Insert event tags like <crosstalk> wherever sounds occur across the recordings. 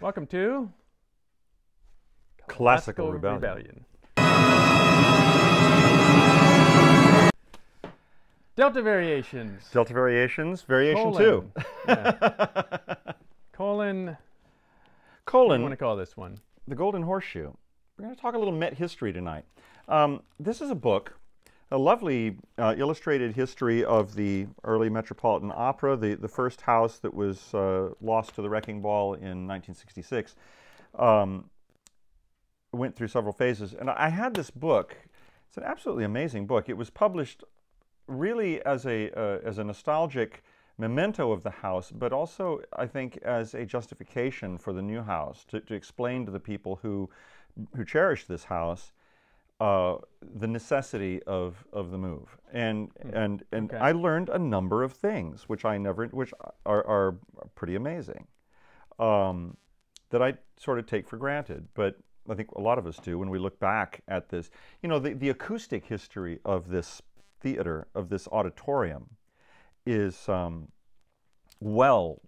Welcome to Classical, Rebellion. Delta variations. Delta variations, variation Colon. two. Yeah. <laughs> Colon. What do you want to call this one? the Golden Horseshoe. We're going to talk a little Met history tonight. Um, this is a book, a lovely uh, illustrated history of the early Metropolitan Opera, the, the first house that was uh, lost to the wrecking ball in 1966. Um, went through several phases, and I had this book. It's an absolutely amazing book. It was published really as a uh, as a nostalgic memento of the house, but also I think as a justification for the new house to, to explain to the people who who cherish this house uh, the necessity of, of the move. And and and Okay. I learned a number of things which I never which are, are pretty amazing. Um, that I sort of take for granted, but I think a lot of us do when we look back at this. You know, the, the acoustic history of this theater, of this auditorium, is um, well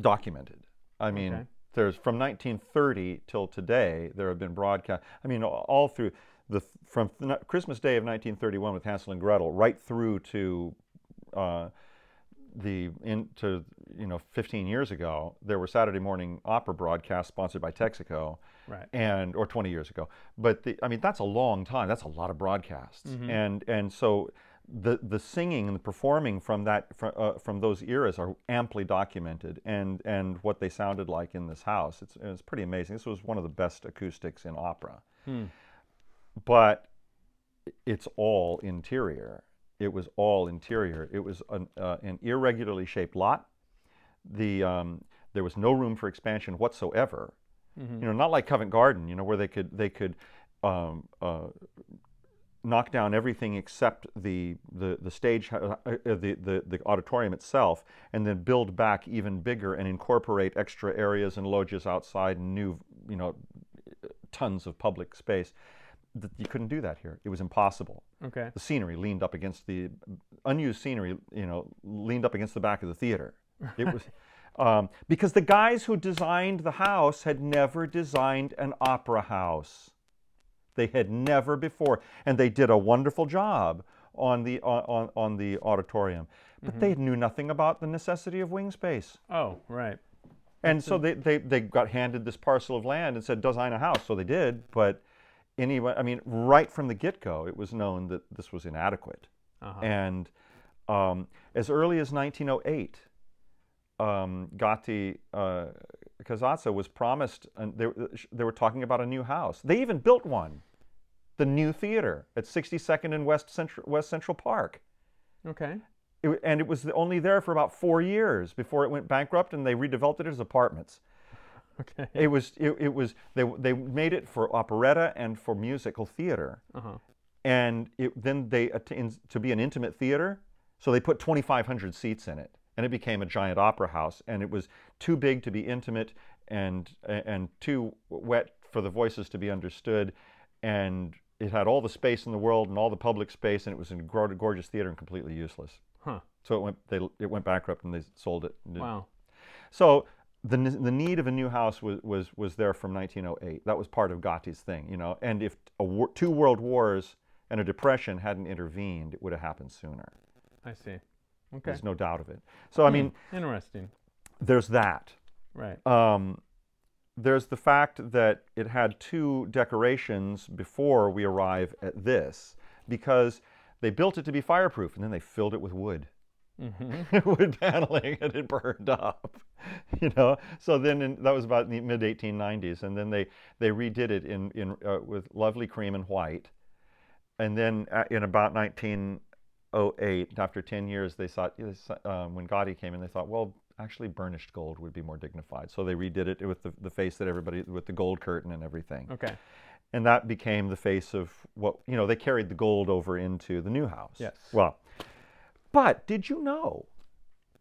documented. I mean, Okay. There's from 1930 till today, there have been broadcast. I mean, all- through the from Christmas Day of 1931 with Hansel and Gretel, right through to uh, the into you know 15 years ago, there were Saturday morning opera broadcasts sponsored by Texaco, Right. and or 20 years ago. But the, I mean, that's a long time. That's a lot of broadcasts, and and so the the singing and the performing from that from, uh, from those eras are amply documented, and and what they sounded like in this house. It's it's pretty amazing. This was one of the best acoustics in opera, but it's all interior. It was all interior. It was an, uh, an irregularly shaped lot. The um, there was no room for expansion whatsoever. You know, not like Covent Garden. You know, where they could they could um, uh, knock down everything except the the the stage, uh, uh, the, the the auditorium itself, and then build back even bigger and incorporate extra areas and loggias outside and new you know tons of public space. You couldn't do that here. It was impossible. Okay. The scenery leaned up against the unused scenery, you know, leaned up against the back of the theater. It was <laughs> um, because the guys who designed the house had never designed an opera house. They had never before, and they did a wonderful job on the on, on, the auditorium, but they knew nothing about the necessity of wing space. Oh, right. And so they, they, they got handed this parcel of land and said, design a house. So they did, but anyway, I mean, right from the get go, it was known that this was inadequate. Uh-huh. And um, as early as 1908, um, Gatti uh, Casazza was promised, and they, they were talking about a new house. They even built one, the new theater at 62nd and West Central, West Central Park. Okay. It, and it was only there for about four years before it went bankrupt and they redeveloped it as apartments. Okay. It was it, it was they they made it for operetta and for musical theater, Uh-huh. and it, then they to be an intimate theater, so they put 2,500 seats in it, and it became a giant opera house. And it was too big to be intimate and and too wet for the voices to be understood, and it had all the space in the world and all the public space, and it was a gorgeous theater and completely useless. Huh. So it went they it went bankrupt and they sold it. Wow. So the, the need of a new house was, was, was there from 1908. That was part of Gatti's thing, you know. And if a war, two world wars and a depression hadn't intervened, it would have happened sooner. I see. Okay. Hmm. There's no doubt of it. So I mean, Interesting. there's that. Right. Um, there's the fact that it had two decorations before we arrive at this, because they built it to be fireproof, and then they filled it with wood. Mm-hmm. <laughs> wood paneling and it burned up <laughs> you know so then in, that was about the mid 1890s and then they they redid it in in uh, with lovely cream and white and then uh, in about 1908 after 10 years they thought they thought, um, when Gatti came in they thought well actually burnished gold would be more dignified so they redid it with the, the face that everybody with the gold curtain and everything Okay. and that became the face of what you know they carried the gold over into the new house Yes. well but did you know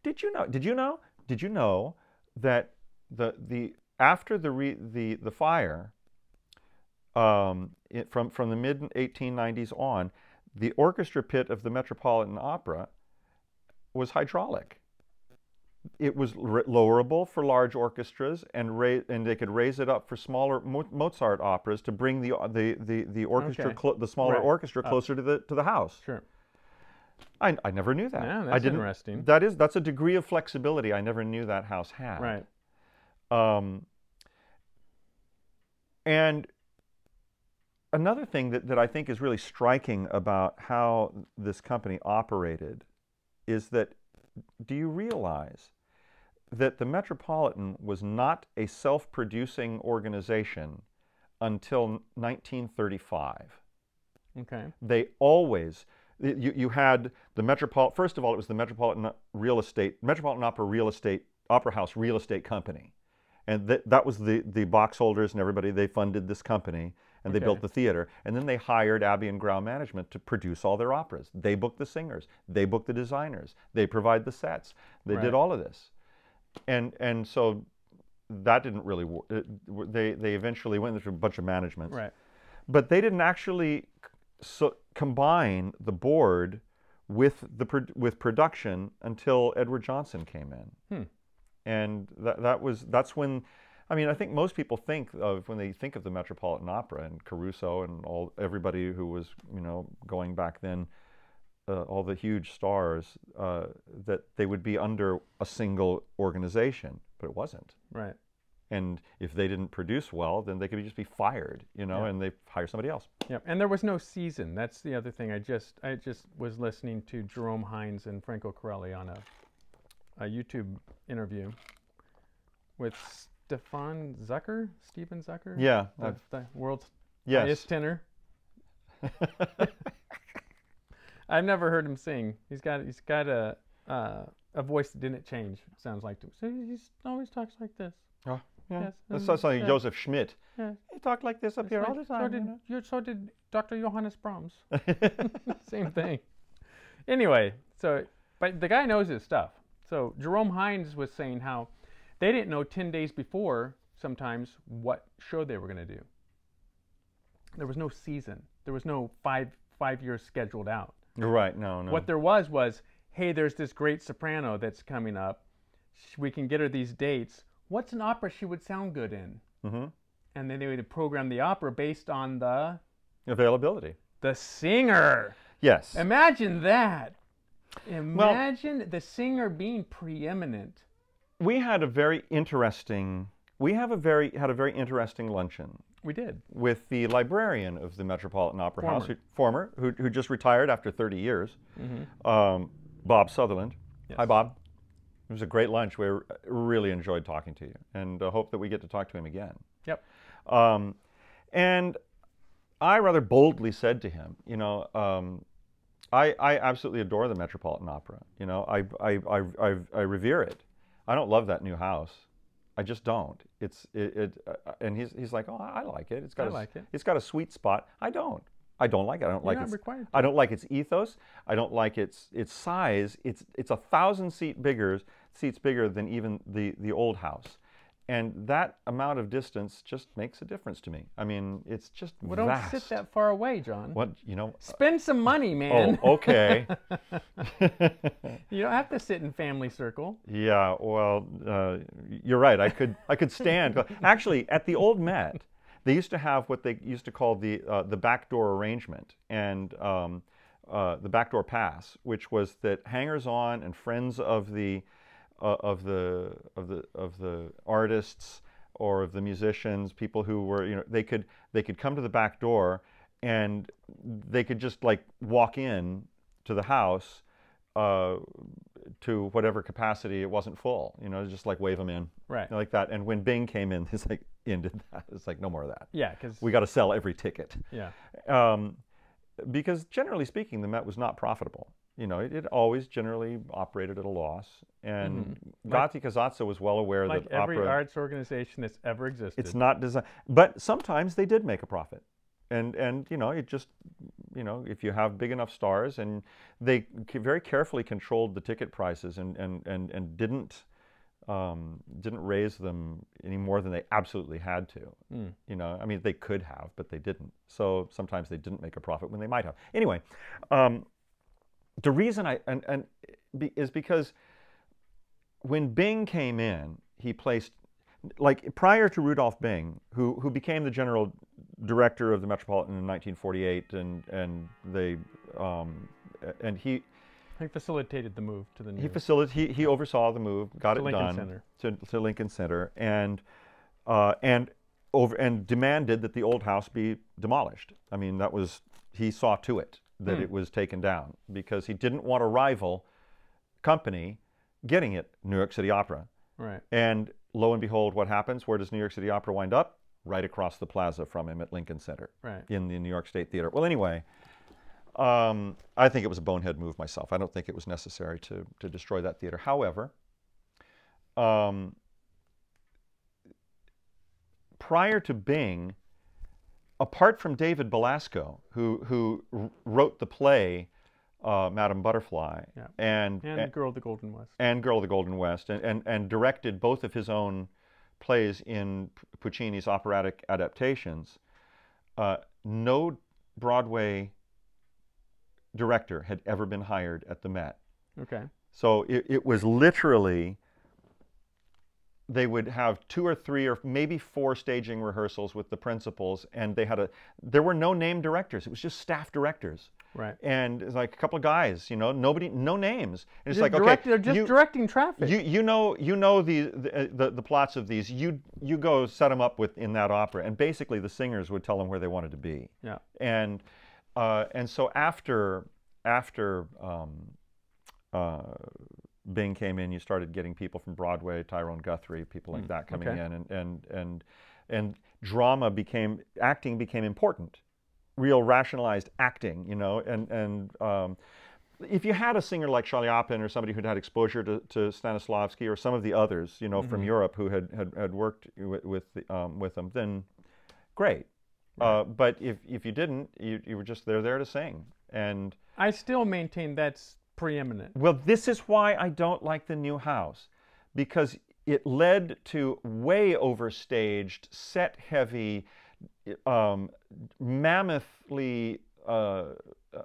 did you know did you know did you know that the the after the re, the the fire um, it, from from the mid 1890s on the orchestra pit of the metropolitan opera was hydraulic it was lowerable for large orchestras, and ra- and they could raise it up for smaller Mo- Mozart operas to bring the the the, the orchestra Okay. clo- the smaller Right. orchestra Up. closer to the to the house. Sure. I, I never knew that. Yeah, I that's didn't, interesting. That is that's a degree of flexibility I never knew that house had. Right. Um, and another thing that, that I think is really striking about how this company operated is that do you realize that the Metropolitan was not a self producing organization until 1935? Okay. they always you, you had the metropolitan first of all it was the metropolitan real estate metropolitan opera real estate opera house real estate company and that, that was the, the box holders and everybody they funded this company and they Okay. built the theater and then they hired abbey and grau management to produce all their operas they booked the singers they booked the designers they provide the sets they Right. did all of this and and so that didn't really work they they eventually went through a bunch of managements Right. but they didn't actually so combine the board with the pro- with production until Edward Johnson came in, Hmm. and that that was that's when. I mean, I think most people think of when they think of the Metropolitan Opera and Caruso and all everybody who was you know going back then, uh, all the huge stars uh, that they would be under a single organization, but it wasn't. Right. And if they didn't produce well, then they could just be fired, you know, Yeah. and they hire somebody else. Yep. And there was no season. That's the other thing. I just I just was listening to Jerome Hines and Franco Corelli on a a YouTube interview with Stefan Zucker, Stephen Zucker. Yeah, The, the world's yes. highest tenor. <laughs> I've never heard him sing. He's got he's got a uh, a voice that didn't change. Sounds like to me. So he always talks like this. Oh, yeah. Yes, That's um, something yeah. Joseph Schmidt. Yeah. He talked like this up here all the So time. did you you so did Dr. Johannes Brahms. <laughs> Same thing. Anyway, so but the guy knows his stuff. So Jerome Hines was saying how they didn't know 10 days before sometimes what show they were going to do. There was no season. There was no 5 5 years scheduled out. Right. No, no. What there was was, hey, there's this great soprano that's coming up. We can get her these dates. What's an opera she would sound good in? hmm And then they would program the opera based on the Availability. the singer. Yes. Imagine that. Imagine the singer being preeminent. We had a very interesting. We have a very had a very interesting luncheon We did. with the librarian of the Metropolitan Opera House, Former. who, former, who, who just retired after 30 years, um, Bob Sutherland. Hi, Mm-hmm. Bob. It was a great lunch. We really enjoyed talking to you, and uh, hope that we get to talk to him again. Yep. Um, and I rather boldly said to him, you know, um, I, I absolutely adore the Metropolitan Opera. You know, I, I, I, I, I revere it. I don't love that new house. I just don't. It's it, it uh, and he's he's like, oh, I like it. It's got I a, like it. It's got a sweet spot. I don't. I don't like it. I don't like not its. required I don't like its ethos. I don't like its its size. It's it's a thousand seat bigger seats bigger than even the the old house, and that amount of distance just makes a difference to me. I mean, it's just Well, don't vast. sit that far away, John. What you know? Spend some money, man. Oh, <laughs> okay. you don't have to sit in family circle. yeah. Well, uh, you're right. I could I could stand. <laughs> Actually, at the old Met, they used to have what they used to call the uh, the backdoor arrangement and um, uh, the backdoor pass, which was that hangers-on and friends of the uh, of the of the of the artists or of the musicians, people who were you know they could they could come to the back door and they could just like walk in to the house uh, to whatever capacity it wasn't full. You know, just like wave them in Right. like that. And when Bing came in, <laughs> it's like ended that. It's like no more of that. Yeah, because We got to sell every ticket yeah, um, because generally speaking, the Met was not profitable. You know, it, it always generally operated at a loss, and Gatti Casazza was well aware like that every opera. arts organization that's ever existed. It's not designed, but sometimes they did make a profit, and and you know it just you know if you have big enough stars and they very carefully controlled the ticket prices and and and, and didn't um, didn't raise them any more than they absolutely had to. Mm. You know, I mean they could have, but they didn't. So sometimes they didn't make a profit when they might have. Anyway, um, the reason I and and be, is because when Bing came in, he placed like prior to Rudolph Bing, who who became the general director of the Metropolitan in 1948, and and they um, and he He facilitated the move to the new. he facilitated he, he oversaw the move, got To it Lincoln done Center. To, to Lincoln Center, and uh, and over and demanded that the old house be demolished. I mean, that was he saw to it that Hmm. it was taken down because he didn't want a rival company getting it, New York City Opera. right. And lo and behold, what happens? Where does New York City Opera wind up? Right across the plaza from him at Lincoln Center Right. in the New York State Theater. Well, anyway, um, I think it was a bonehead move myself. I don't think it was necessary to, to destroy that theater. However, um, prior to Bing, apart from David Belasco, who, who wrote the play uh, Madame Butterfly Yeah. and, And the Girl of the Golden West. and Girl of the Golden West, and, and, and directed both of his own plays in Puccini's operatic adaptations, uh, no Broadway director had ever been hired at the Met. Okay. So it, it was literally, they would have two or three or maybe four staging rehearsals with the principals, and they had a, there were no name directors. It was just staff directors. Right. And it's like a couple of guys, you know, nobody, no names. And it's Just like, direct- okay, they're just you, directing traffic. you you know you know the the, uh, the the plots of these. You you go set them up with in that opera, and basically the singers would tell them where they wanted to be. yeah. And uh, and so after after um, uh, Bing came in, you started getting people from Broadway, Tyrone Guthrie, people like that coming okay. in, and and and and drama became acting became important, real rationalized acting, you know, and and. Um, if you had a singer like Shaliapin or somebody who'd had exposure to, to Stanislavski or some of the others, you know, from Europe who had, had, had worked with with, the, um, with them, then great. Uh, but if, if you didn't, you, you were just there there to sing. And I still maintain that's preeminent. well, this is why I don't like the new house, because it led to way overstaged, set heavy, um, mammothly uh, uh,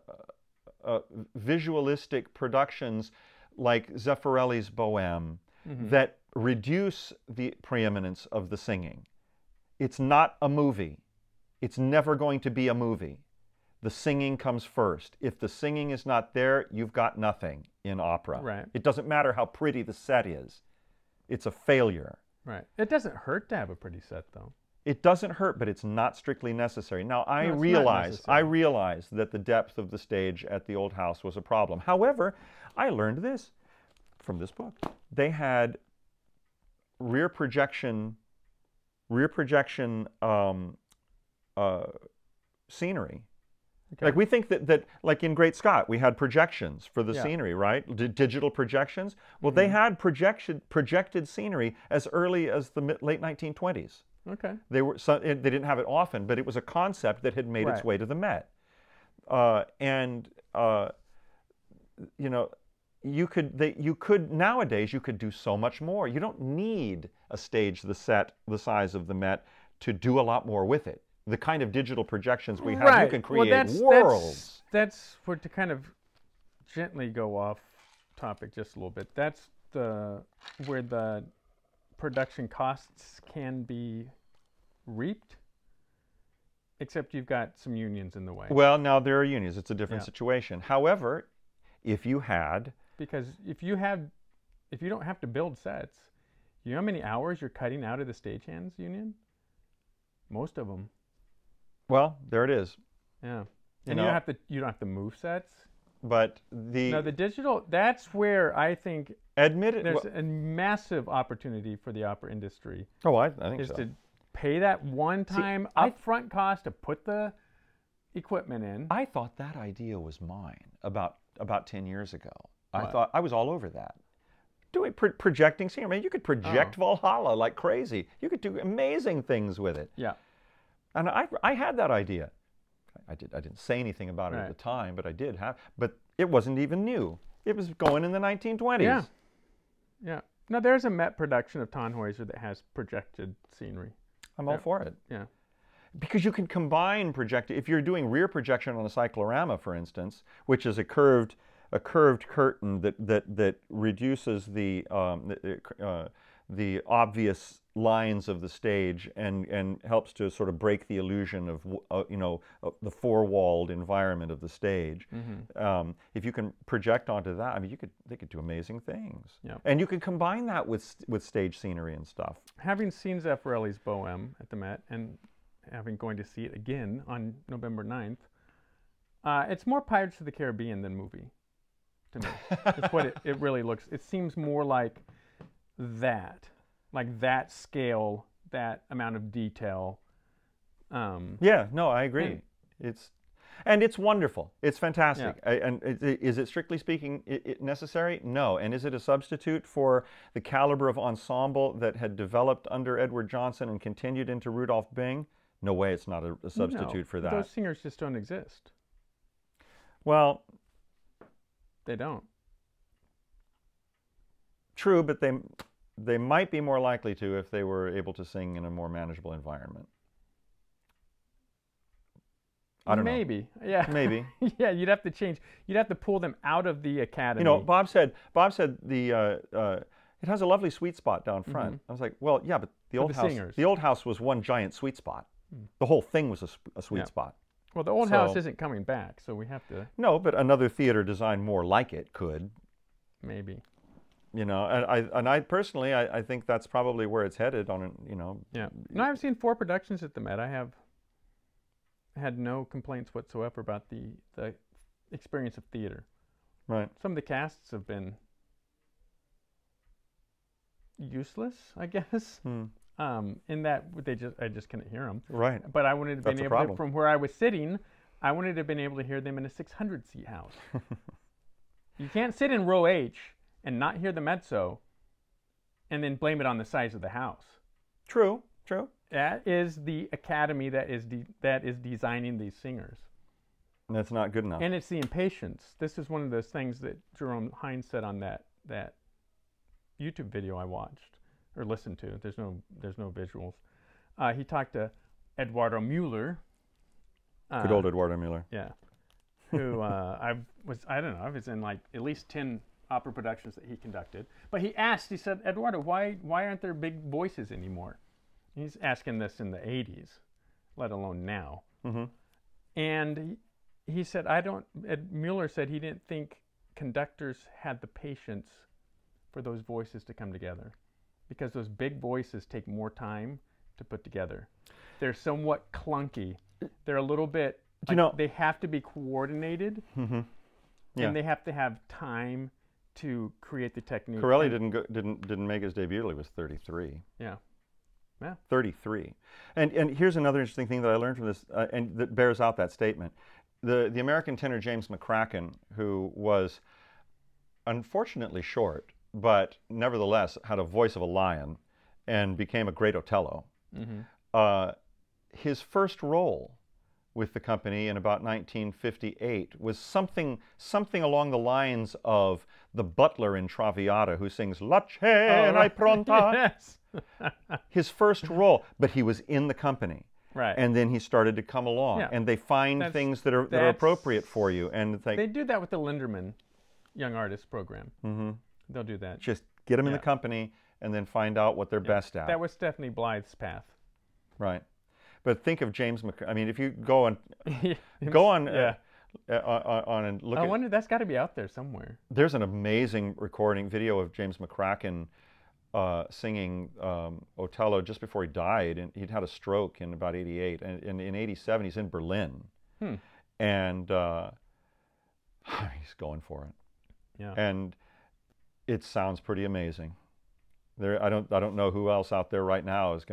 uh, visualistic productions like Zeffirelli's Bohème that reduce the preeminence of the singing. It's not a movie. It's never going to be a movie. The singing comes first. If the singing is not there, you've got nothing in opera. Right. It doesn't matter how pretty the set is. It's a failure. Right. It doesn't hurt to have a pretty set, though. It doesn't hurt, but it's not strictly necessary. Now I No, realize I realize that the depth of the stage at the old house was a problem. However, I learned this from this book. They had rear projection, rear projection um, uh, scenery. Okay. Like we think that, that like in Great Scott, we had projections for the Yeah. scenery, right? D- digital projections. Well, they had projection projected scenery as early as the mid- late 1920s. Okay. They were so, it- they didn't have it often, but it was a concept that had made its way to the Met. Uh, and uh, you know, you could they, you could nowadays you could do so much more. You don't need a stage the set the size of the Met to do a lot more with it. The kind of digital projections we have, you right. can well, create that's, worlds. That's, that's for to kind of gently go off topic just a little bit. That's the where the production costs can be reaped, except you've got some unions in the way. Well, now there are unions. It's a different Yeah. situation. However, if you had because if you have, if you don't have to build sets, you know how many hours you're cutting out of the stagehands union? Most of them. Well, there it is. Yeah. You And you, don't have to. You don't have to move sets. But the, No, the digital. That's where I think admit it. there's well- a massive opportunity for the opera industry oh, I, I think is so. to pay that one-time I- upfront cost to put the equipment in. I thought that idea was mine about about ten years ago. I thought I was all over that. Doing pro- projecting scenery, man, you could project oh. Valhalla like crazy. You could do amazing things with it. yeah. And I, I had that idea. I did. I didn't say anything about it Right. at the time, but I did have. But it wasn't even new. It was going in the 1920s. Yeah. Yeah. Now there's a Met production of Tannhäuser that has projected scenery. I'm all for it. Yeah. because you can combine project if you're doing rear projection on a cyclorama for instance which is a curved a curved curtain that that that reduces the um, the, uh, the obvious lines of the stage and and helps to sort of break the illusion of uh, you know uh, the four-walled environment of the stage. Mm-hmm. Um, if you can project onto that, I mean, you could they could do amazing things. Yeah. And you could combine that with with stage scenery and stuff. Having seen Zeffirelli's Bohème at the Met and having going to see it again on November 9th, uh, it's more Pirates of the Caribbean than movie to me. That's what it, <laughs> it really looks. It seems more like that, like that scale, that amount of detail. Um, Yeah, no, I agree. And- it's and it's wonderful. It's fantastic. Yeah. I, and is it strictly speaking necessary? No. And is it a substitute for the caliber of ensemble that had developed under Edward Johnson and continued into Rudolph Bing? No way. It's not a, a substitute no, for that. Those singers just don't exist. Well, They don't. true, but they they might be more likely to if they were able to sing in a more manageable environment. I don't know. Maybe. Yeah. Maybe. <laughs> yeah, you'd have to change. You'd have to pull them out of the academy. You know, Bob said. Bob said the uh, uh, it has a lovely sweet spot down front. I was like, well, yeah, but the For old Mm-hmm. the house, singers. the old house was one giant sweet spot. The whole thing was a, a sweet Yeah. spot. well, the old house isn't coming back, so we have to No, but another theater designed more like it could. maybe. You know, and I and I personally, I, I think that's probably where it's headed. On you know, Yeah. No, I've seen four productions at the Met. I have had no complaints whatsoever about the the experience of theater. right? Some of the casts have been useless, I guess. Hmm. Um, in that they just I just couldn't hear them. Right. But I wanted to That's been able to, from where I was sitting, I wanted to have been able to hear them in a 600 seat house. <laughs> you can't sit in row H and not hear the mezzo, and then blame it on the size of the house. True. True. That is the academy that is de- that is designing these singers, That's not good enough. and it's the impatience. This is one of those things that Jerome Hines said on that that YouTube video I watched or listened to. There's no there's no visuals. Uh, he talked to Eduardo Mueller. good uh, old Eduardo Mueller. Yeah. Who uh, I was, I don't know, I was in like at least 10 opera productions that he conducted. But he asked, he said, Eduardo, why, why aren't there big voices anymore? He's asking this in the 80s, let alone now. hmm And he, he said, I don't, Ed Mueller said he didn't think conductors had the patience for those voices to come together because those big voices take more time to put together. They're somewhat clunky. They're a little bit, Do you know- they have to be coordinated hmm Yeah. and they have to have time to create the technique. Corelli didn't go, didn't didn't make his debut till he was 33. Yeah. Yeah. 33. And and here's another interesting thing that I learned from this, uh, and that bears out that statement. The the American tenor James McCracken, who was unfortunately short, but nevertheless had a voice of a lion, and became a great Othello. Mhm. Uh, his first role with the company in about 1958 was something something along the lines of the butler in Traviata who sings La Oh, right. pronta. <laughs> yes. <laughs> His first role, but he was in the company. right. And then he started to come along, Yeah. and they find That's- things that are that are appropriate for you, and like they do that with the Lindemann Young Artist Program. mhm, They'll do that. just get them in the company, and then find out what they're best at. That was Stephanie Blythe's path. right. But think of James Mc. I mean, if you go on <laughs> go on Yeah. uh, uh, on, and look I at wonder that's got to be out there somewhere. there's an amazing recording video of James McCracken uh, singing um, Othello just before he died, and he'd had a stroke in about '88, and, and in '87 he's in Berlin, Hmm. and uh, <sighs> he's going for it, Yeah. and it sounds pretty amazing. There, I don't, I don't know who else out there right now is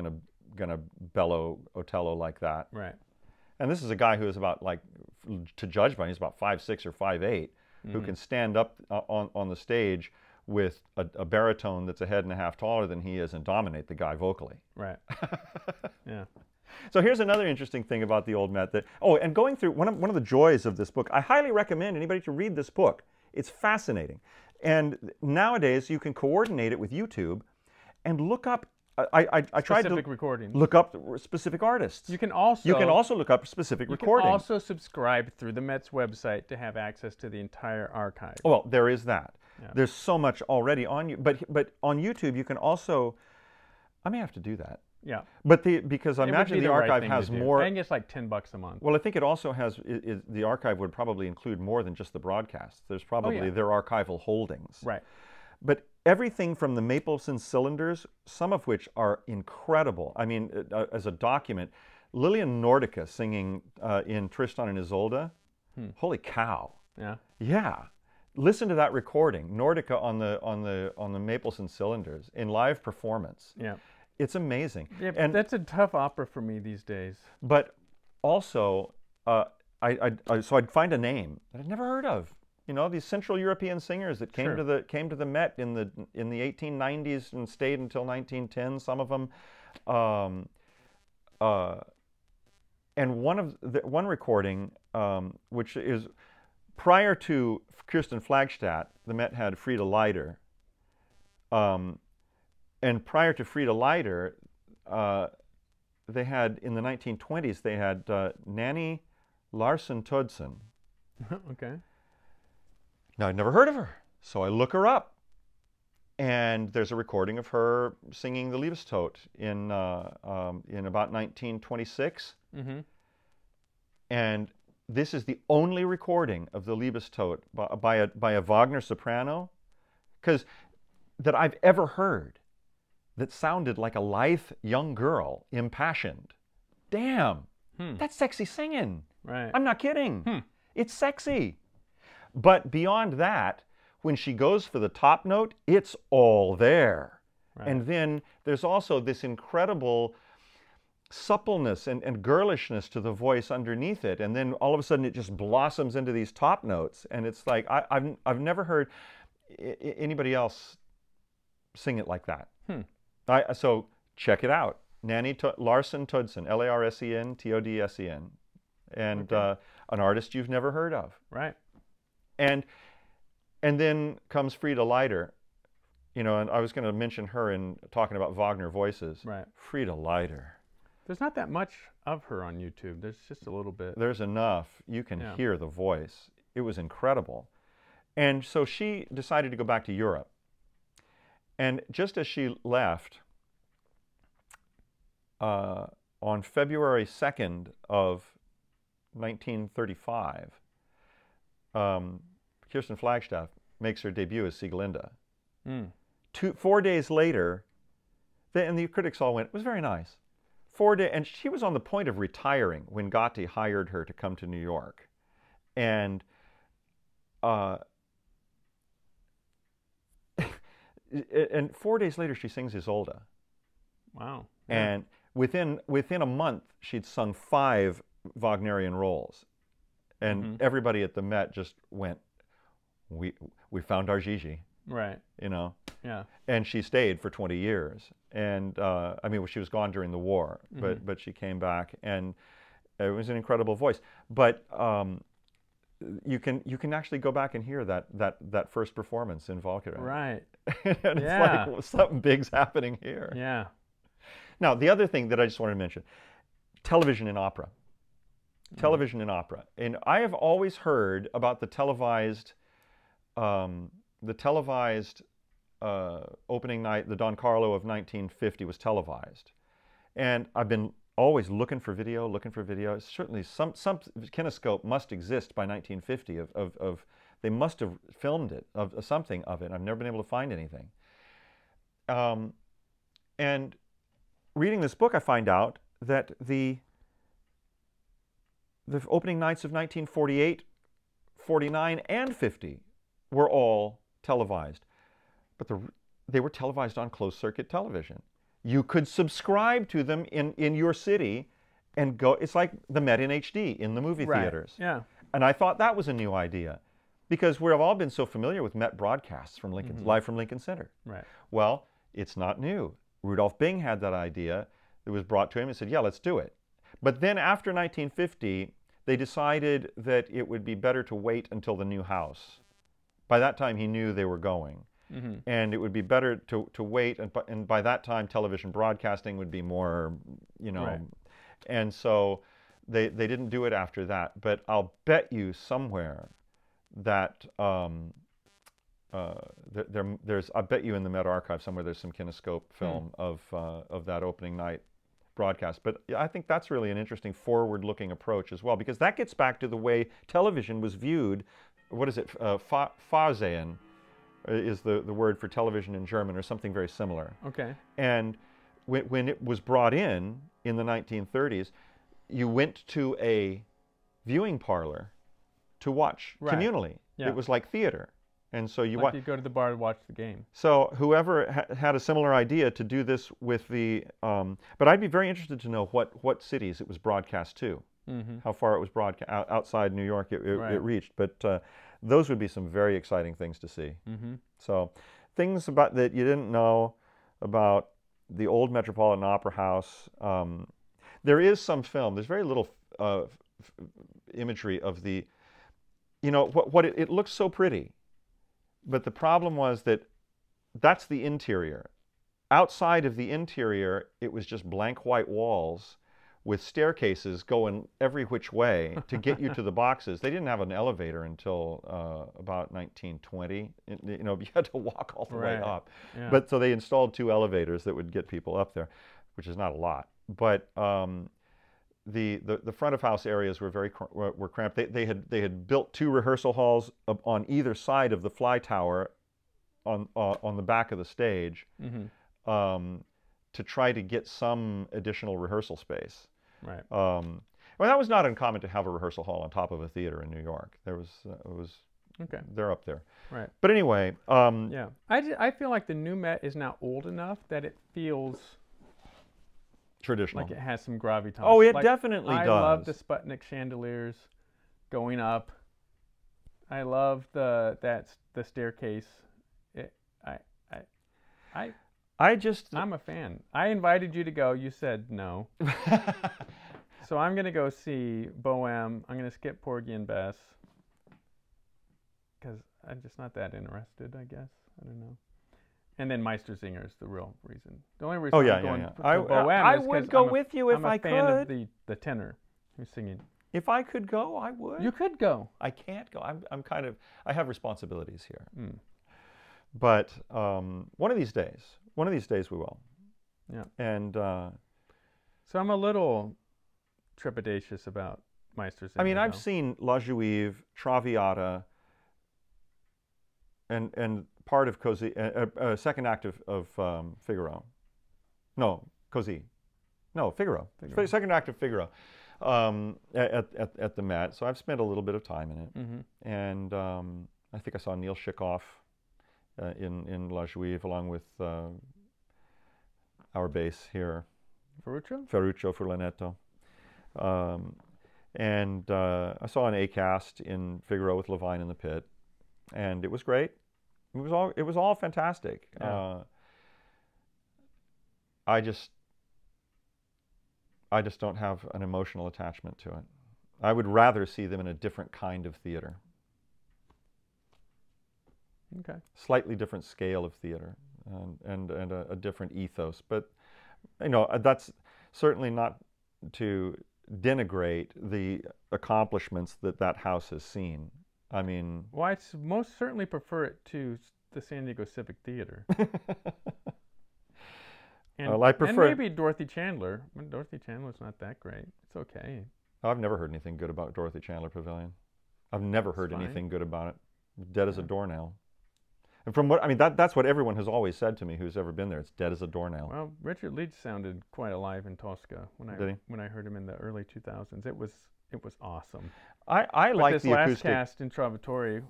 gonna gonna bellow Othello like that. right. And this is a guy who is about like, to judge by, he's about five six or five eight, who can stand up uh, on on the stage with a, a baritone that's a head and a half taller than he is and dominate the guy vocally. Right. <laughs> yeah. So here's another interesting thing about the old Met that oh, and going through one of one of the joys of this book, I highly recommend anybody to read this book. It's fascinating, and nowadays you can coordinate it with YouTube, and look up I, I, I tried to recordings. look up specific artists. You can also You can also look up specific you can also subscribe through the Mets website to have access to the entire archive. Well, there is that. There's so much already on you, but but on YouTube you can also. I may have to do that, Yeah. but the because I It imagine be the the right archive thing has more. I think it's like ten bucks a month. Well, I think it also has. i i the archive would probably include more than just the broadcasts. There's probably Oh, yeah. their archival holdings. Right. But everything from the Mapleson cylinders, some of which are incredible. I mean, uh, uh, as a document, Lillian Nordica singing uh, in Tristan and Isolde. Hmm. Holy cow! Yeah. Yeah, listen to that recording, Nordica on the on the on the Mapleson cylinders in live performance. Yeah. It's amazing. Yeah, and that's a tough opera for me these days. but also, uh, I, I, I so I'd find a name that I'd never heard of. You know, these Central European singers that came Sure. to the came to the Met in the in the 1890s and stayed until 1910. Some of them, um, uh, and one of the, one recording, um, which is prior to Kirsten Flagstad, the Met had Frida Leider. Um, and prior to Frida Leider, uh, they had in the 1920s they had uh, Nanny Larsen Todsen. <laughs> okay. Now I'd never heard of her, so I look her up, and there's a recording of her singing the Liebestod in uh, um, in about 1926, Mm-hmm. and this is the only recording of the Liebestod by, by a by a Wagner soprano, because that I've ever heard that sounded like a lithe young girl, impassioned. Damn, Hmm. that's sexy singing. Right. I'm not kidding. Hmm. It's sexy. But beyond that, when she goes for the top note, it's all there. Right. And then there's also this incredible suppleness and, and girlishness to the voice underneath it. And then all of a sudden it just blossoms into these top notes. And it's like, I, I've, I've never heard anybody else sing it like that. Hmm. I, so check it out. Nanny Tu- Larsen Todsen, L A R S E N T O D S E N. And Okay. uh, an artist you've never heard of right. And and then comes Frida Leider, you know, and I was going to mention her in talking about Wagner voices. Right. Frida Leider. There's not that much of her on YouTube. There's just a little bit. There's enough. You can Yeah. hear the voice. It was incredible. And so she decided to go back to Europe. And just as she left, uh, on February 2nd of 1935, um, Kirsten Flagstad makes her debut as Sieglinde. Mm. two, four days later, the, and the critics all went, it was very nice. Four day, and she was on the point of retiring when Gatti hired her to come to New York, and uh, <laughs> and four days later she sings Isolde, Wow. Yeah. and within within a month she'd sung five Wagnerian roles, and Mhm. everybody at the Met just went, we we found our Gigi, Right. you know Yeah. and she stayed for 20 years. And uh, I mean, she was gone during the war, but but she came back, and it was an incredible voice. But um, you can you can actually go back and hear that that that first performance in Valkyrie, Right. <laughs> and it's Yeah. like well, something big's happening here. Yeah. Now, the other thing that I just wanted to mention, television and opera. Television and opera, and I have always heard about the televised, um, the televised uh, opening night. The Don Carlo of 1950 was televised, and I've been always looking for video, looking for video. Certainly, some some kinescope must exist by 1950. Of, of, of they must have filmed it of, of something of it. I've never been able to find anything. Um, and reading this book, I find out that the the opening nights of 1948, 49, and 50 were all televised, but the, they were televised on closed circuit television. You could subscribe to them in, in your city and go. It's like the Met in HD in the movie Right. theaters. Yeah. And I thought that was a new idea because we've all been so familiar with Met broadcasts from Lincoln, mm-hmm. live from Lincoln Center. Right. Well, it's not new. Rudolph Bing had that idea. It was brought to him and said, yeah, let's do it. But then after 1950, they decided that it would be better to wait until the new house. By that time, he knew they were going. and it would be better to, to wait. And, and by that time, television broadcasting would be more, you know, Right. and so they they didn't do it after that. But I'll bet you somewhere that. Um, uh, there, there, there's, I bet you in the Met Archive somewhere there's some kinescope film of uh, of that opening night broadcast. But I think that's really an interesting forward-looking approach as well, because that gets back to the way television was viewed. What is it? Uh, Fernsehen is the, the word for television in German, or something very similar. Okay. And when, when it was brought in in the 1930s, you went to a viewing parlor to watch Right. communally. Yeah. It was like theater. And so you Like you go to the bar to watch the game. so whoever ha- had a similar idea to do this with the, um, but I'd be very interested to know what, what cities it was broadcast to, Mm-hmm. how far it was broadcast outside New York it, it, Right. it reached. But uh, those would be some very exciting things to see. Mm-hmm. So things about that you didn't know about the old Metropolitan Opera House. Um, there is some film. There's very little uh, f- imagery of the, you know, what, what it, it looks so pretty, but the problem was that that's the interior. Outside of the interior, it was just blank white walls with staircases going every which way to get you to the <laughs> boxes. They didn't have an elevator until uh, about 1920. It- you know, <laughs> you had to walk all the way up. Yeah. But so they installed two elevators that would get people up there, which is not a lot. But um, the, the the front of house areas were very were, were cramped. They, they had they had built two rehearsal halls on either side of the fly tower, on uh, on the back of the stage, Mm-hmm. um, to try to get some additional rehearsal space. Right. Um, well, that was not uncommon to have a rehearsal hall on top of a theater in New York. There was uh, it was Okay. they're up there. Right. But anyway, um, Yeah. I, I feel like the new Met is now old enough that it feels traditional. like it has some gravitas. Oh, it Like, definitely I does. love the Sputnik chandeliers going up. I love the that's the staircase. It, I I I I just I'm a fan. I invited you to go. You said no. <laughs> So I'm gonna go see Bohème. I'm gonna skip Porgy and Bess because I'm just not that interested. I guess I don't know. And then Meistersinger is the real reason. The only reason Oh, yeah, I'm going yeah. to I- I is 'cause would go a- with you if I'm a I fan of could. the the tenor who's singing. if I could go, I would. You could go. I can't go. I'm, I'm kind of I have responsibilities here. Mm. But um, one of these days, one of these days we will. Yeah. And uh, So I'm a little trepidatious about Meistersinger. I mean, I've seen La Juive, Traviata, and and part of Così, uh, uh, uh, second act of, of um, Figaro. No, Così. No, Figaro. Figaro. Second act of Figaro. Um, at, at, at the Met. So I've spent a little bit of time in it. Mhm. and um, I think I saw Neil Shicoff uh, in in La Juive along with uh, our bass here, Ferruccio. Ferruccio Furlanetto. Um, and uh, I saw an A cast in Figaro with Levine in the pit, and it was great. It was all it was all fantastic. Yeah. Uh, I just I just don't have an emotional attachment to it. I would rather see them in a different kind of theater. Okay. slightly different scale of theater and, and, and a, a different ethos. But, you know, uh, that's certainly not to denigrate the accomplishments that that house has seen. I mean, Well, I most certainly prefer it to the San Diego Civic Theater. <laughs> And, Well, I prefer- and maybe Dorothy Chandler. Dorothy Chandler's not that great. It's okay. I've never heard anything good about Dorothy Chandler Pavilion. I've never heard anything good about it. Dead as a doornail. And from what I mean, that, that's what everyone has always said to me who's ever been there. It's dead as a doornail. Well, Richard Leech sounded quite alive in Tosca when I Did he? when I heard him in the early 2000s. It was it was awesome. I, I But like this the last acoustic. cast in Trovatore.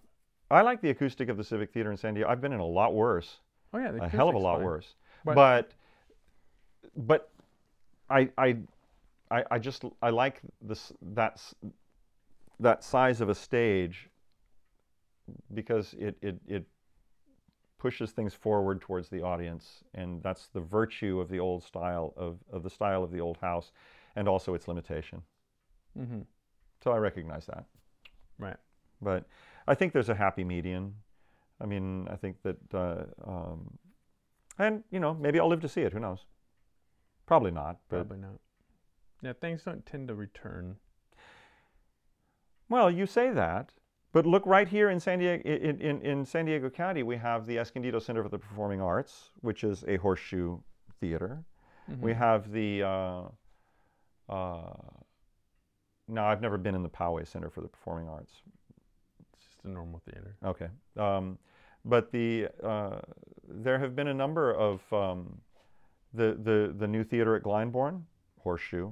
I like the acoustic of the Civic Theater in San Diego. I've been in a lot worse. Oh yeah, a hell of a lot fine. worse. But- But but I I I, I just I like this that that size of a stage because it it it pushes things forward towards the audience and that's the virtue of the old style of, of the style of the old house and also its limitation. hmm So I recognize that. Right. But I think there's a happy median. I mean, I think that, uh, um, and you know, maybe I'll live to see it. Who knows? Probably not. But Probably not. Yeah, things don't tend to return. well, you say that, but look right here in San Diego, in, in, in San Diego County, we have the Escondido Center for the Performing Arts, which is a horseshoe theater. We Mhm. have the. Uh, uh, no, I've never been in the Poway Center for the Performing Arts. It's just a normal theater. Okay. Um, but the uh, there have been a number of um, the, the the new theater at Glyndebourne, Horseshoe,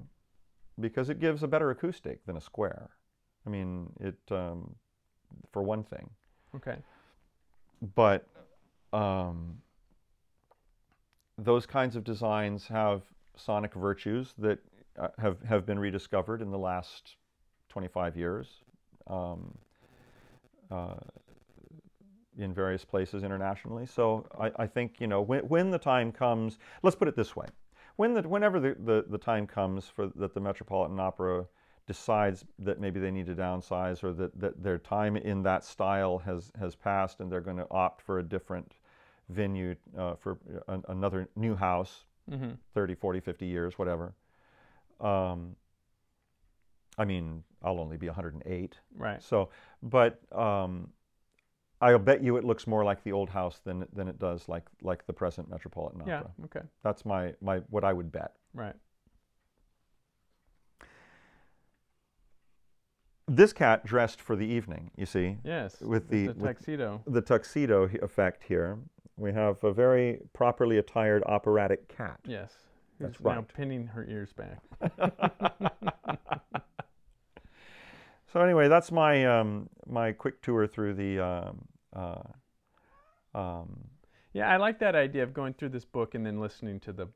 because it gives a better acoustic than a square. I mean, it um, for one thing. Okay. But um, those kinds of designs have sonic virtues that uh, have have been rediscovered in the last 25 years. Um, uh, in various places internationally. So I, I think you know when, when the time comes, let's put it this way: when the, whenever the, the, the time comes for that the Metropolitan Opera decides that maybe they need to downsize or that, that their time in that style has has passed and they're going to opt for a different venue uh, for an, another new house, Mm-hmm. 30, 40, 50 years, whatever. Um, I mean, I'll only be 108. Right. So, but um, I'll bet you it looks more like the old house than than it does like like the present Metropolitan Yeah. Opera. Okay. That's my my what I would bet. Right. This cat dressed for the evening. You see, Yes. With the- the with- tuxedo. the tuxedo effect here. We have a very properly attired operatic cat. Yes. That's Who's now right. pinning her ears back. <laughs> So anyway, that's my um, my quick tour through the. Um, uh, um, Yeah, I like that idea of going through this book and then listening to the.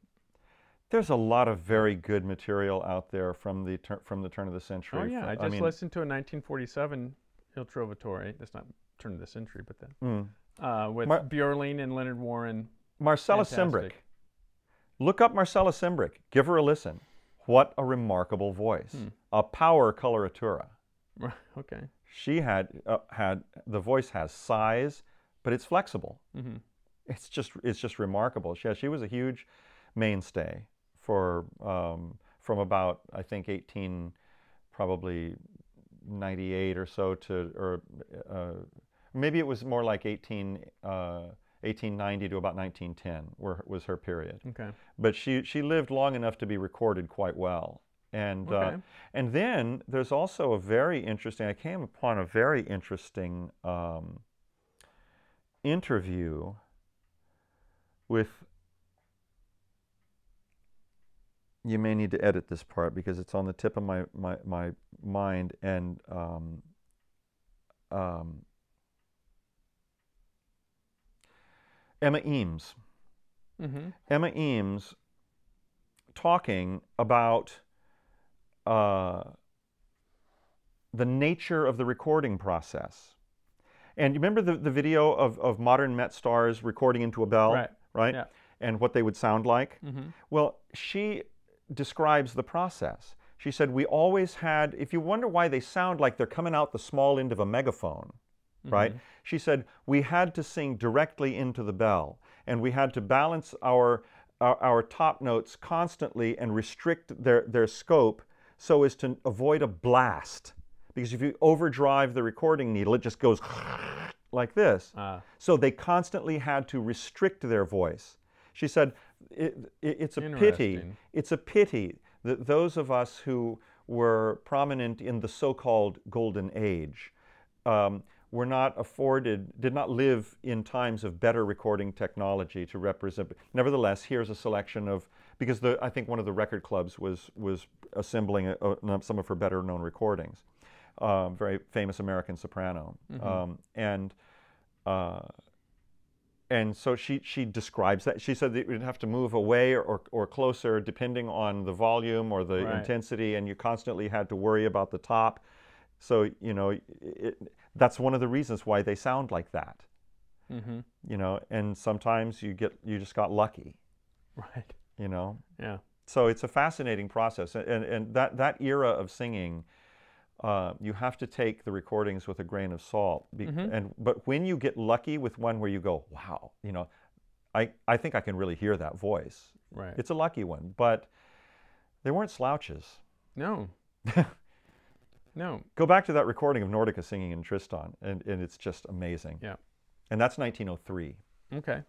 there's a lot of very good material out there from the from the turn of the century. Oh yeah, Fr- I just mean, listened to a 1947 Il Trovatore. That's not turn of the century, but then mm. uh, with Mar- Bjorling and Leonard Warren. Marcella Fantastic. Sembrich. Look up Marcella Sembrich. Give her a listen. What a remarkable voice. Hmm. A power coloratura. <laughs> okay. She had uh, had the voice has size, but it's flexible. hmm It's just it's just remarkable. She she was a huge mainstay for um, from about I think 18 probably 98 or so to or uh, maybe it was more like 18 uh, 1890 to about 1910 were, was her period. Okay. But she she lived long enough to be recorded quite well. And uh, Okay. and then there's also a very interesting. I came upon a very interesting um, interview with. You may need to edit this part because it's on the tip of my my, my mind and. Um, um, Emma Eames. hmm Emma Eames talking about uh, the nature of the recording process. And you remember the, the video of, of modern Met stars recording into a bell? Right. Right? Yeah. And what they would sound like? hmm Well, she describes the process. She said, We always had, if you wonder why they sound like they're coming out the small end of a megaphone, right? She said, We had to sing directly into the bell, and we had to balance our, our, our top notes constantly and restrict their, their scope so as to avoid a blast. Because if you overdrive the recording needle, it just goes <laughs> like this. Ah. So they constantly had to restrict their voice. She said, it, it, It's a pity. It's a pity that those of us who were prominent in the so called Golden Age um, were not afforded, did not live in times of better recording technology to represent. Nevertheless, here's a selection of, because the, I think one of the record clubs was, was assembling a, a- some of her better known recordings. Um, very famous American soprano. Um, and uh, and so she, she describes that. She said that you'd have to move away or, or closer depending on the volume or the Right. intensity, and you constantly had to worry about the top. So, you know, it, that's one of the reasons why they sound like that, hmm you know, and sometimes you get, you just got lucky, <laughs> Right. you know. Yeah. So it's a fascinating process. And, and that, that era of singing uh, you have to take the recordings with a grain of salt. Be- Mhm. And but when you get lucky with one where you go, wow, you know, I I think I can really hear that voice. Right. It's a lucky one, but they weren't slouches. no. <laughs> no. Go back to that recording of Nordica singing in Tristan, and, and it's just amazing. Yeah. And that's 1903. Okay.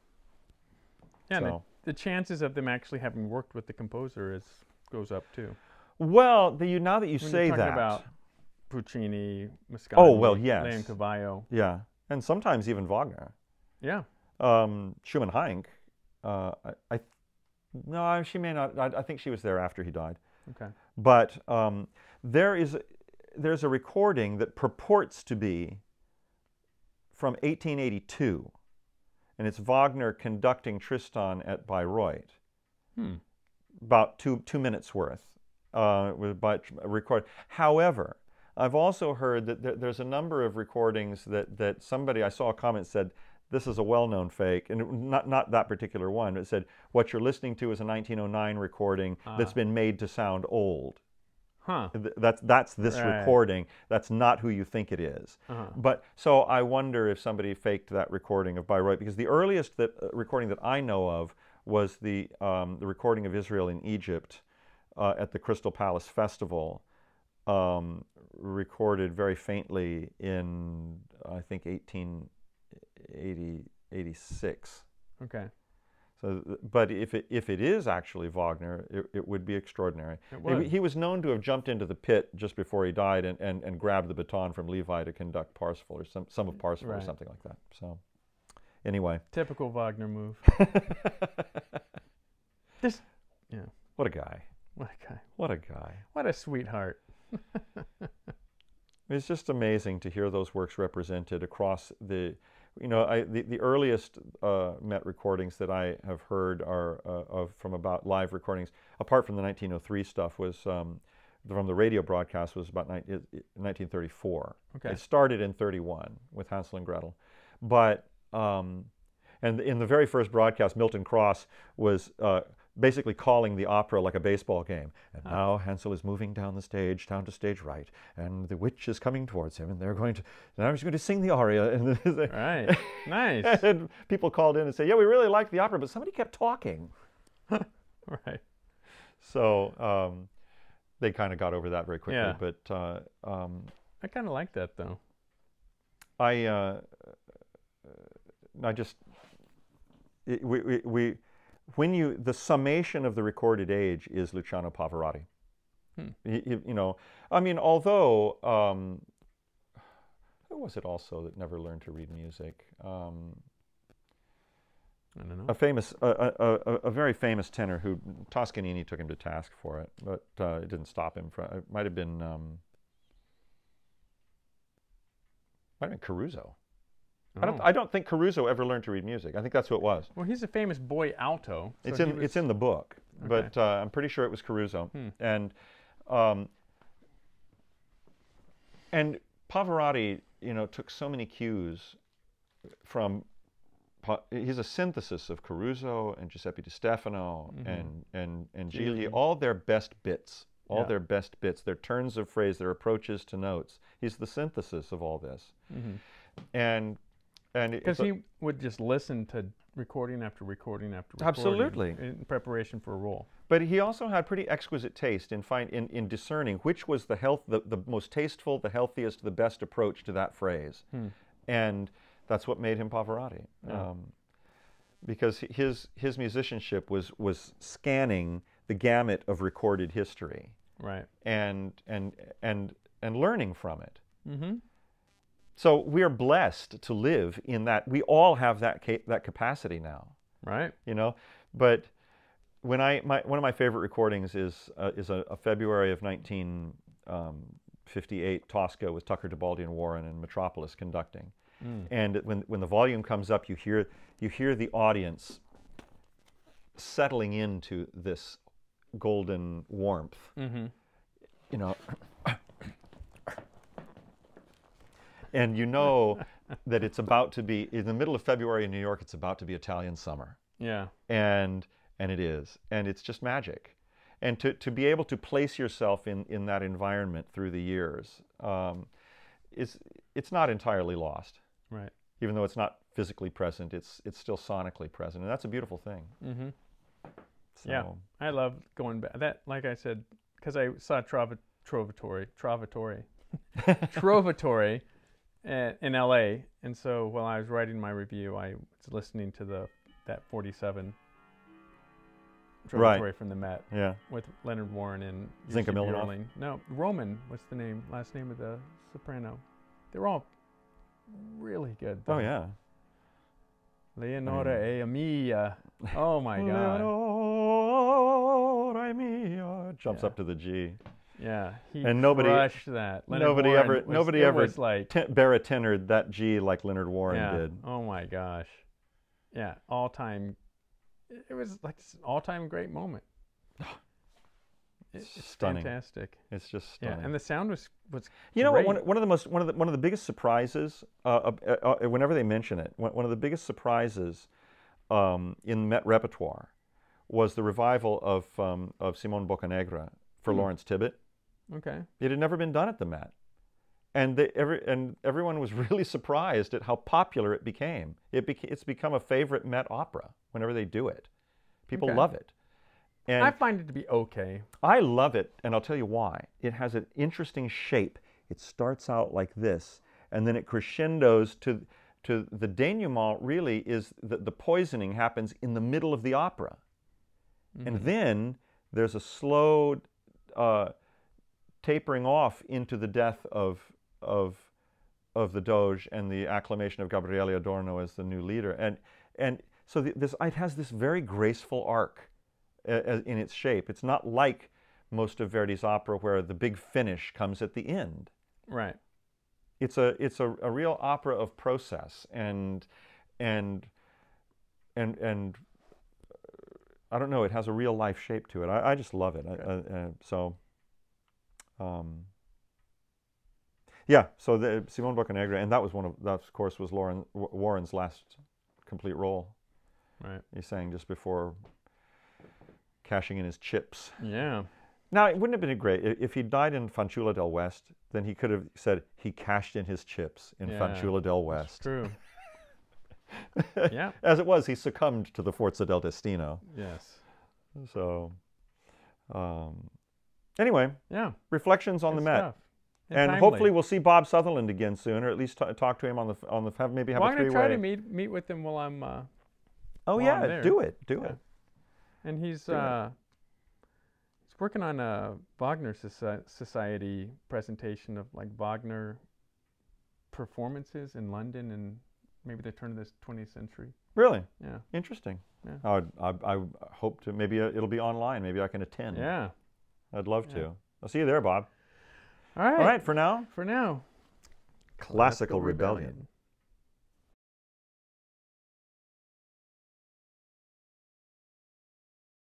Yeah, and the, the chances of them actually having worked with the composer is goes up too. Well, the, you, now that you When say that, about Puccini, Mascagni, Oh, well, yes. Leoncavallo. yeah, and sometimes even Wagner. Yeah. Um, Schumann Heink, uh, I, I, no, she may not. I, I think she was there after he died. Okay. But um, there is, there's a recording that purports to be from 1882, and it's Wagner conducting Tristan at Bayreuth, Hmm. about two two minutes worth, uh, by record. However, I've also heard that there, there's a number of recordings that that somebody I saw a comment said. This is a well-known fake, and it- not not that particular one. It said what you're listening to is a 1909 recording that's been made to sound old. Huh. That's that's this Right. recording. That's not who you think it is. Uh-huh. But so I wonder if somebody faked that recording of Bayreuth because the earliest that uh, recording that I know of was the um, the recording of Israel in Egypt uh, at the Crystal Palace Festival, um, recorded very faintly in I think 1880 86. Okay. So, but if it, if it is actually Wagner, it, it would be extraordinary. It He- was known to have jumped into the pit just before he died and, and, and grabbed the baton from Levi to conduct Parsifal or some, some of Parsifal or something like that. So, anyway, Typical Wagner move. <laughs> This. Yeah. what a guy! What a guy. What a guy! What a sweetheart. <laughs> It's just amazing to hear those works represented across the, you know, I, the, the earliest uh, Met recordings that I have heard are uh, of from about live recordings, apart from the 1903 stuff, was um, from the radio broadcast was about nine, it- it- 1934. Okay. It started in 31 with Hansel and Gretel, but um, and in the very first broadcast, Milton Cross was uh, basically calling the opera like a baseball game. And now Hansel is moving down the stage, down to stage right, and the witch is coming towards him, and they're going to now he's going to sing the aria. And, <laughs> Right. Nice. <laughs> and people called in and said, "Yeah, we really liked the opera, but somebody kept talking." <laughs> right. So um, they kind of got over that very quickly. Yeah. But uh, um, I kind of like that though. I, uh, I just, it, we, we, we, when you, the summation of the recorded age is Luciano Pavarotti. Hmm. He- he- you know, I mean, although, um, who was it also that never learned to read music? Um, I don't know. a famous, a, a, a, a very famous tenor who Toscanini took him to task for it, but uh, it didn't stop him from. It might have been, um, might have been Caruso. I don't. Oh. I don't think Caruso ever learned to read music. I think that's who it was. Well, he's a famous boy alto. so It's in. It's in the book, Okay. but uh, I'm pretty sure it was Caruso. Hmm. And, um, and Pavarotti, you know, took so many cues from. He's a synthesis of Caruso and Giuseppe Di Stefano Mhm. and and and Gigli. All their best bits, all Yeah. their best bits, their turns of phrase, their approaches to notes. He's the synthesis of all this, Mhm. and and Because he would just listen to recording after recording after recording. Absolutely. In preparation for a role. But he also had pretty exquisite taste in, find, in, in discerning which was the, health, the, the most tasteful, the healthiest, the best approach to that phrase. Hmm. And that's what made him Pavarotti. Yeah. Um, because his, his musicianship was, was scanning the gamut of recorded history Right. and, and, and, and learning from it. Mm-hmm. So we are blessed to live in that. We all have that, ca- that capacity now. Right. you know. But when I my one of my favorite recordings is uh, is a, a February of 1958 Tosca with Tucker Tebaldi and Warren and Mitropoulos conducting, Mm. and when when the volume comes up, you hear you hear the audience settling into this golden warmth, Mm-hmm. you know. And you know that it's about to be in the middle of February in New York. It's about to be Italian summer Yeah. and and it is and it's just magic and to, to be able to place yourself in, in that environment through the years um, is it's not entirely lost. Right. Even though it's not physically present, it's it's still sonically present, and that's a beautiful thing. Mm-hmm. So, Yeah. I love going back. That, like I said, because I saw Trova, Trovatore, Trovatore, <laughs> Trovatore at, in L.A. And so while I was writing my review, I was listening to the that 47 Right. From the Met Yeah. with Leonard Warren and Zinka Milanov? No, Roman. What's the name? Last name of the soprano? They're all really good. Oh yeah. Leonora e Emilia. Oh my <laughs> God. Leonora mia, Jumps Yeah. up to the G. Yeah, he And nobody- crushed that. Leonard nobody Warren ever- was- nobody ever was like Ten, baritenored that G like Leonard Warren yeah. did. Oh my gosh. Yeah, all time. It was like an all time great moment. <sighs> It- It's Stunning. fantastic. It's just Yeah, and the sound was was. You know what? great. One, one of the most one of the one of the biggest surprises. Uh, uh, uh, whenever they mention it, one, one of the biggest surprises um, in Met repertoire was the revival of um, of Simone Boccanegra for Hmm. Lawrence Tibbett. Okay. It had never been done at the Met, and they, every and everyone was <laughs> really surprised at how popular it became. It beca- it's become a favorite Met opera whenever they do it. People Okay. love it, and I find it to be okay. I love it, and I'll tell you why. It has an interesting shape. It starts out like this, and then it crescendos to, to the denouement. Really, is the, the poisoning happens in the middle of the opera, and then there's a slow uh, tapering off into the death of of of the Doge and the acclamation of Gabriele Adorno as the new leader, and and so the, this it has this very graceful arc in its shape. It's not like most of Verdi's opera where the big finish comes at the end. Right. It's a it's a, a real opera of process and and and and uh, I don't know. It has a real life shape to it. I, I just love it. I, I, uh, so. Um, yeah, so the Simone Boccanegra, and that was one of that, of course, was Lauren W- Warren's last complete role. Right. He sang just before cashing in his chips. Yeah. Now, it wouldn't have been great if he died in Fanciulla del West. Then he could have said he cashed in his chips in Yeah, Fanciulla del West. true. <laughs> yeah. As it was, he succumbed to the Forza del Destino. Yes. So, um, anyway, Yeah. reflections on good the Met, stuff. and hopefully we'll see Bob Sutherland again soon, or at least t- talk to him on the on the have maybe have well, a I'm gonna three-way. try to meet meet with him while I'm. Uh, oh while yeah, I'm do it, do Yeah. it. and he's uh, he's working on a Wagner Soci- Society presentation of like Wagner performances in London and maybe the turn of this 20th century. Really Yeah. interesting. Yeah. I, would, I, I hope to maybe uh, it'll be online. Maybe I can attend. Yeah. I'd love Yeah. to. I'll see you there, Bob. All right. All right, for now, For now. classical rebellion.